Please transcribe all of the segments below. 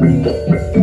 Thank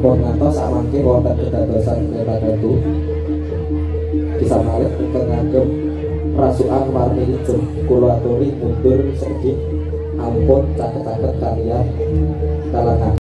sampun ngantos sak mangke wonten kedadosan kereta itu. Kisah malih kenagem rasukan marni ijem kula mundur sedhik ampun caket-caket kalian kalangan